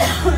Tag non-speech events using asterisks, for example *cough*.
Ugh. *coughs* *coughs*